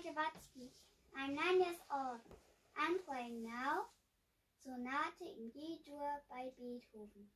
Heike Watzki. I'm nine years old. I'm playing now Sonate in G-Dur by Beethoven.